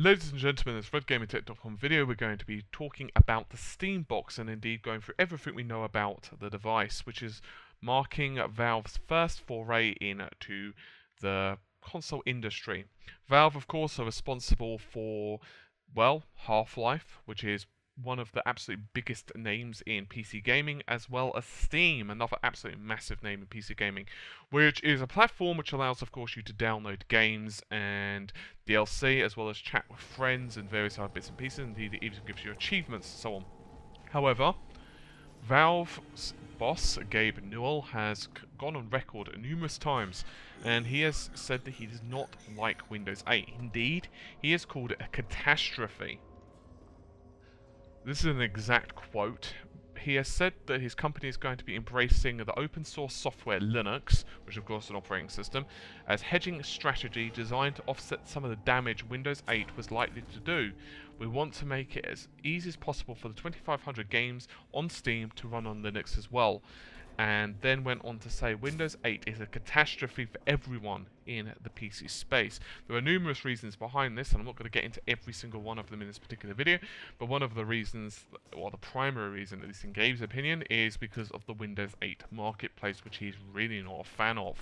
Ladies and gentlemen, in this RedGamingTech.com video, we're going to be talking about the Steam Box and indeed going through everything we know about the device, which is marking Valve's first foray into the console industry. Valve, of course, are responsible for, well, Half-Life, which is one of the absolute biggest names in PC gaming, as well as Steam, another absolutely massive name in PC gaming, which is a platform which allows, of course, you to download games and DLC, as well as chat with friends and various other bits and pieces. Indeed, it even gives you achievements and so on. However, Valve's boss, Gabe Newell, has gone on record numerous times, and he has said that he does not like Windows 8. Indeed, he has called it a catastrophe. This is an exact quote. He has said that his company is going to be embracing the open source software Linux, which of course is an operating system, as hedging strategy designed to offset some of the damage Windows 8 was likely to do. We want to make it as easy as possible for the 2500 games on Steam to run on Linux as well and then went on to say Windows 8 is a catastrophe for everyone in the PC space. There are numerous reasons behind this, and I'm not going to get into every single one of them in this particular video, but one of the reasons, or the primary reason, at least in Gabe's opinion, is because of the Windows 8 marketplace, which he's really not a fan of.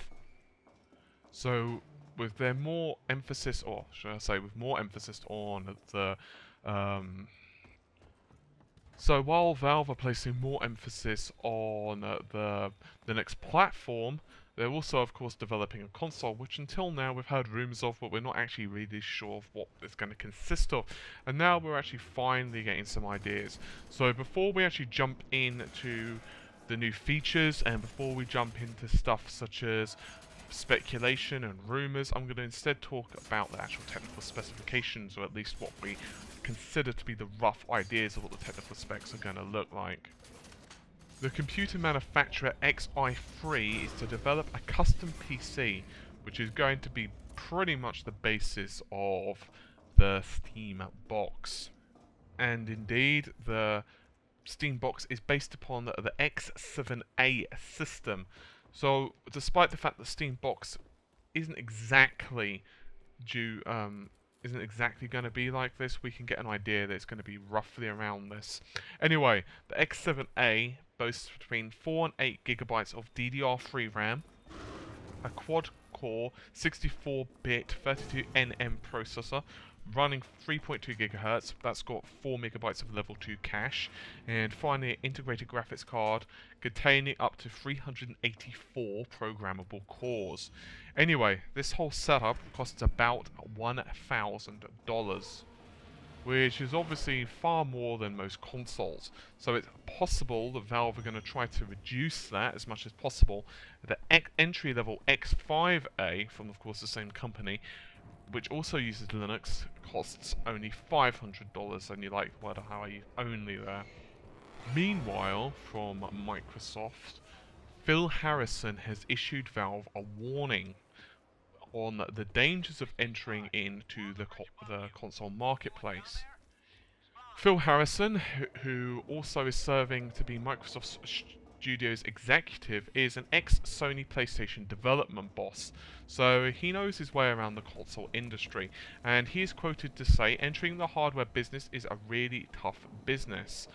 So, with their more emphasis, or should I say, with more emphasis on the um, so while Valve are placing more emphasis on uh, the Linux platform, they're also, of course, developing a console, which until now we've heard rumours of, but we're not actually really sure of what it's going to consist of. And now we're actually finally getting some ideas. So before we actually jump into the new features, and before we jump into stuff such as speculation and rumours, I'm going to instead talk about the actual technical specifications, or at least what we consider to be the rough ideas of what the technical specs are going to look like. The computer manufacturer XI3 is to develop a custom PC, which is going to be pretty much the basis of the Steam box. And indeed, the Steam box is based upon the, the X7A system. So, despite the fact that Steam box isn't exactly due um, isn't exactly going to be like this, we can get an idea that it's going to be roughly around this. Anyway, the X7A boasts between 4 and 8 gigabytes of DDR3 RAM, a quad-core 64-bit 32nm processor running 3.2 gigahertz. That's got 4 megabytes of level 2 cache, and finally an integrated graphics card containing up to 384 programmable cores. Anyway, this whole setup costs about $1,000 which is obviously far more than most consoles. So it's possible that Valve are going to try to reduce that as much as possible. The entry-level X5A, from of course the same company, which also uses Linux, costs only $500, and you're like, what, how are you only there? Meanwhile, from Microsoft, Phil Harrison has issued Valve a warning on the dangers of entering into the, co the console marketplace. Phil Harrison, who also is serving to be Microsoft's Studios executive, is an ex-Sony PlayStation development boss, so he knows his way around the console industry, and he is quoted to say, entering the hardware business is a really tough business.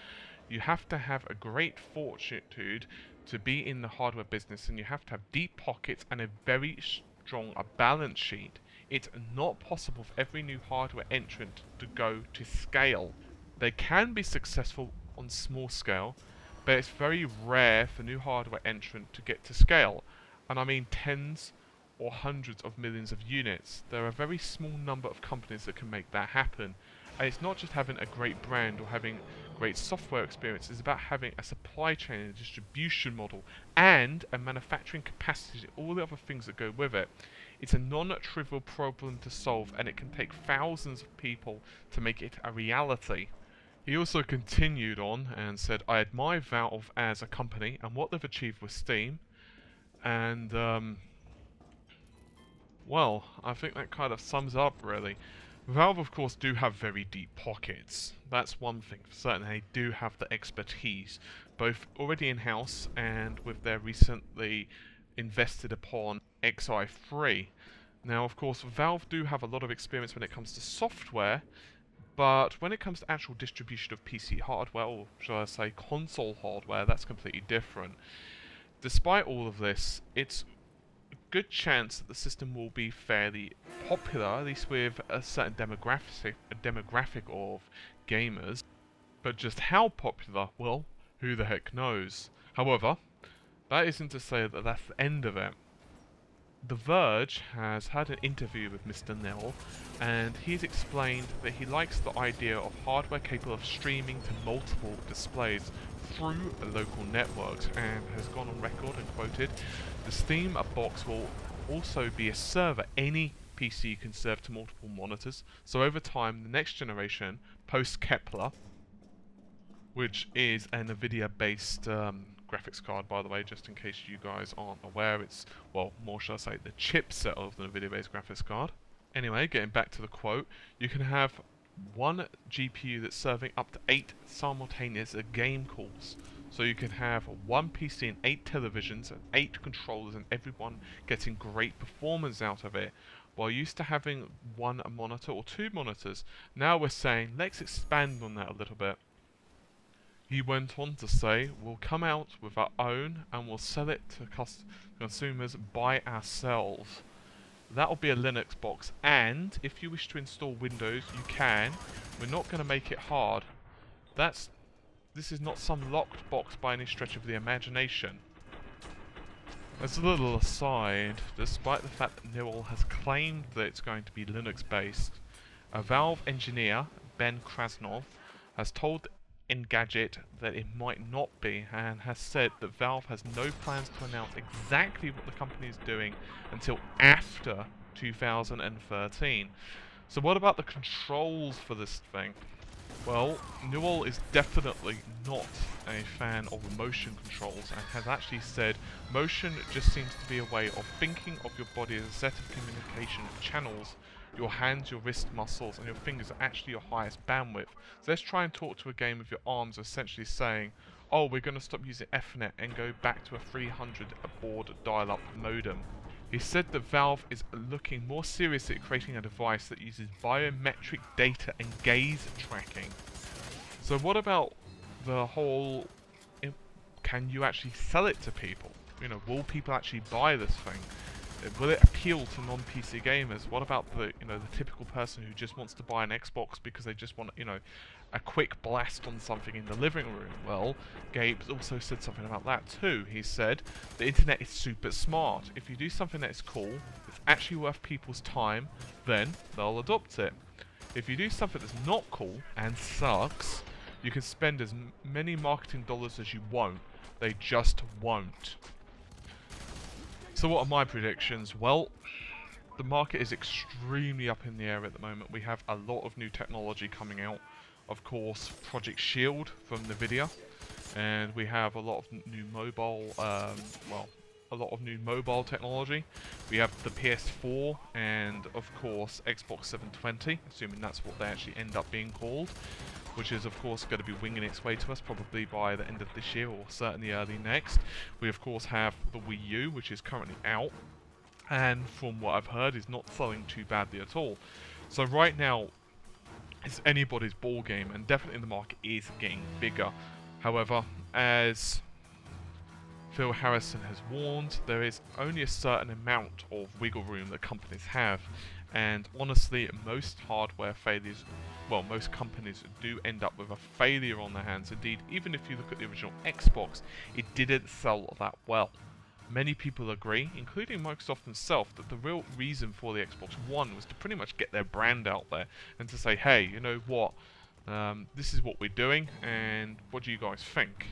You have to have a great fortitude to be in the hardware business, and you have to have deep pockets and a very strong balance sheet, it's not possible for every new hardware entrant to go to scale. They can be successful on small scale, but it's very rare for new hardware entrant to get to scale. And I mean tens or hundreds of millions of units. There are a very small number of companies that can make that happen. And it's not just having a great brand or having great software experience, it's about having a supply chain and distribution model and a manufacturing capacity, all the other things that go with it. It's a non-trivial problem to solve and it can take thousands of people to make it a reality. He also continued on and said, I admire Valve as a company and what they've achieved with Steam. And, um, well, I think that kind of sums up, really. Valve, of course, do have very deep pockets. That's one thing for certain. They do have the expertise, both already in-house and with their recently invested upon XI3. Now, of course, Valve do have a lot of experience when it comes to software, but when it comes to actual distribution of PC hardware, or shall I say console hardware, that's completely different. Despite all of this, it's a good chance that the system will be fairly popular, at least with a certain demographic, a demographic of gamers. But just how popular, well, who the heck knows. However, that isn't to say that that's the end of it. The Verge has had an interview with Mr. Newell, and he's explained that he likes the idea of hardware capable of streaming to multiple displays through local networks, and has gone on record and quoted, the Steam box will also be a server any PC can serve to multiple monitors, so over time the next generation, post-Kepler, which is an NVIDIA based um, graphics card, by the way, just in case you guys aren't aware. It's, well, more shall I say, the chipset of the NVIDIA-based graphics card. Anyway, getting back to the quote, you can have one GPU that's serving up to eight simultaneous game calls. So you can have one PC and eight televisions and eight controllers and everyone getting great performance out of it. While used to having one monitor or two monitors, now we're saying let's expand on that a little bit. He went on to say, we'll come out with our own and we'll sell it to consumers by ourselves. That'll be a Linux box and if you wish to install Windows you can. We're not going to make it hard. That's This is not some locked box by any stretch of the imagination. As a little aside, despite the fact that Newell has claimed that it's going to be Linux based, a Valve engineer, Ben Krasnow, has told Engadget that it might not be and has said that Valve has no plans to announce exactly what the company is doing until after 2013. So what about the controls for this thing? Well, Newell is definitely not a fan of motion controls and has actually said motion just seems to be a way of thinking of your body as a set of communication channels your hands, your wrist muscles, and your fingers are actually your highest bandwidth. So let's try and talk to a game with your arms essentially saying, oh, we're going to stop using Ethernet and go back to a 300 baud dial-up modem. He said that Valve is looking more seriously at creating a device that uses biometric data and gaze tracking. So what about the whole, can you actually sell it to people? You know, will people actually buy this thing? Will it appeal to non-PC gamers? What about the you know the typical person who just wants to buy an Xbox because they just want you know a quick blast on something in the living room? Well, Gabe's also said something about that too. He said the internet is super smart. If you do something that is cool, it's actually worth people's time, then they'll adopt it. If you do something that's not cool and sucks, you can spend as many marketing dollars as you want. They just won't. So what are my predictions? Well, the market is extremely up in the air at the moment. We have a lot of new technology coming out. Of course, Project Shield from NVIDIA. And we have a lot of new mobile, um, well, a lot of new mobile technology. We have the PS4 and, of course, Xbox 720, assuming that's what they actually end up being called which is of course going to be winging its way to us probably by the end of this year or certainly early next. We of course have the Wii U, which is currently out, and from what I've heard is not selling too badly at all. So right now, it's anybody's ball game, and definitely the market is getting bigger. However, as Phil Harrison has warned, there is only a certain amount of wiggle room that companies have, and honestly, most hardware failures, well, most companies do end up with a failure on their hands. Indeed, even if you look at the original Xbox, it didn't sell that well. Many people agree, including Microsoft themselves, that the real reason for the Xbox One was to pretty much get their brand out there and to say, hey, you know what, um, this is what we're doing, and what do you guys think?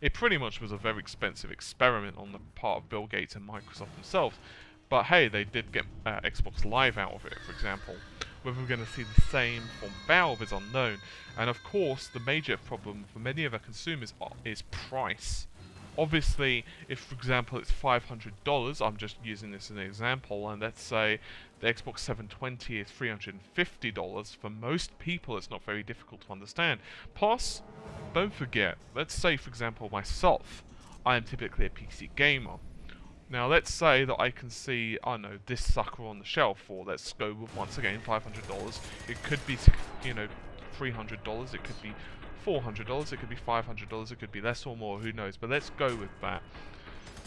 It pretty much was a very expensive experiment on the part of Bill Gates and Microsoft themselves, but hey, they did get uh, Xbox Live out of it, for example. Whether we're going to see the same from Valve is unknown. And of course, the major problem for many of our consumers is price. Obviously, if for example it's $500, I'm just using this as an example, and let's say the Xbox 720 is $350, for most people it's not very difficult to understand. Plus, don't forget, let's say for example myself, I am typically a PC gamer Now let's say that I can see, I don't know, this sucker on the shelf, or let's go with, once again, $500. It could be, you know, $300, it could be $400, it could be $500, it could be less or more, who knows, but let's go with that.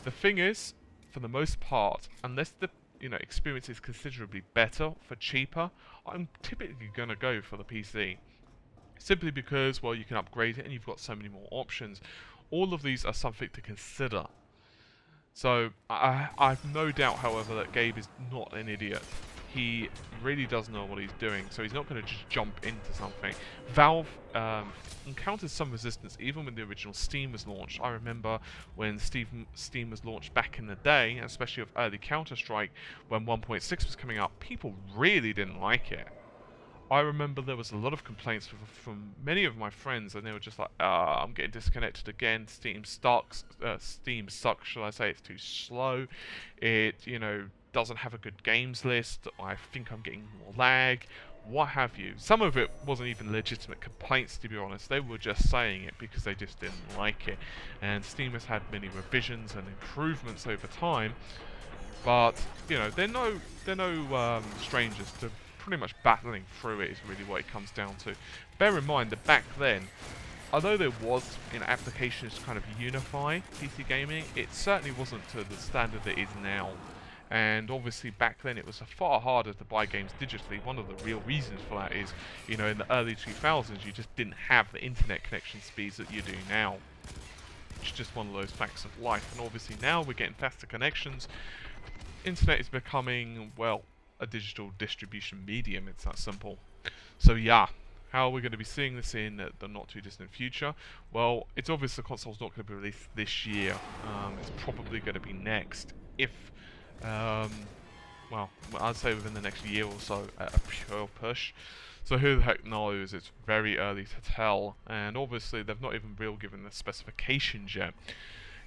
The thing is, for the most part, unless the you know experience is considerably better for cheaper, I'm typically going to go for the PC. Simply because, well, you can upgrade it and you've got so many more options. All of these are something to consider. So, I, I've no doubt, however, that Gabe is not an idiot he really does know what he's doing, so he's not going to just jump into something. Valve um, encountered some resistance even when the original Steam was launched. I remember when Steam, Steam was launched back in the day, especially with early Counter-Strike, when 1.6 was coming out, people really didn't like it. I remember there was a lot of complaints from, many of my friends, and they were just like, uh, "I'm getting disconnected again. Steam sucks. Uh, Steam sucks. Shall I say? It's too slow. It, you know, doesn't have a good games list, I think I'm getting more lag, what have you. Some of it wasn't even legitimate complaints to be honest, they were just saying it because they just didn't like it. And Steam has had many revisions and improvements over time, but, you know, they're no, they're no um, strangers to pretty much battling through it is really what it comes down to. Bear in mind that back then, although there was in applications to kind of unify PC gaming, it certainly wasn't to the standard that it is now and obviously back then it was far harder to buy games digitally. One of the real reasons for that is, you know, in the early 2000s you just didn't have the internet connection speeds that you do now. It's just one of those facts of life, and obviously now we're getting faster connections. Internet is becoming, well, a digital distribution medium, it's that simple. So yeah, how are we going to be seeing this in the not too distant future? Well, it's obvious the console's not going to be released this year. Um, it's probably going to be next, if um, well, I'd say within the next year or so, a pure push. So who the heck knows? It's very early to tell, and obviously they've not even real given the specifications yet.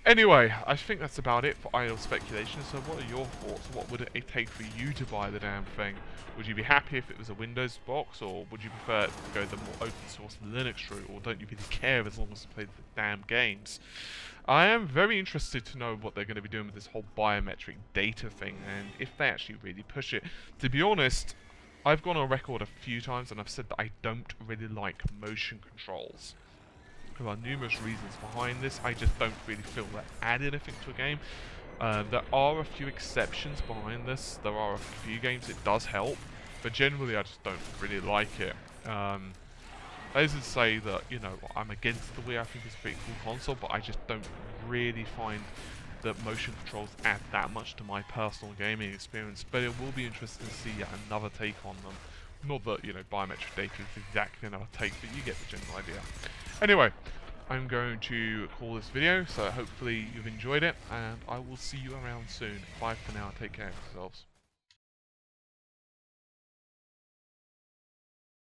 Anyway, I think that's about it for idle speculation, so what are your thoughts? What would it take for you to buy the damn thing? Would you be happy if it was a Windows box, or would you prefer to go the more open source Linux route, or don't you really care as long as you play the damn games? I am very interested to know what they're going to be doing with this whole biometric data thing, and if they actually really push it. To be honest, I've gone on record a few times and I've said that I don't really like motion controls. There are numerous reasons behind this. I just don't really feel that add anything to a game. Uh, there are a few exceptions behind this. There are a few games it does help, but generally I just don't really like it. Um, I isn't say that, you know, I'm against the Wii, I think it's a pretty cool console, but I just don't really find that motion controls add that much to my personal gaming experience, but it will be interesting to see another take on them. Not that, you know, biometric data is exactly another take, but you get the general idea. Anyway, I'm going to call this video, so hopefully you've enjoyed it, and I will see you around soon. Bye for now, take care of yourselves.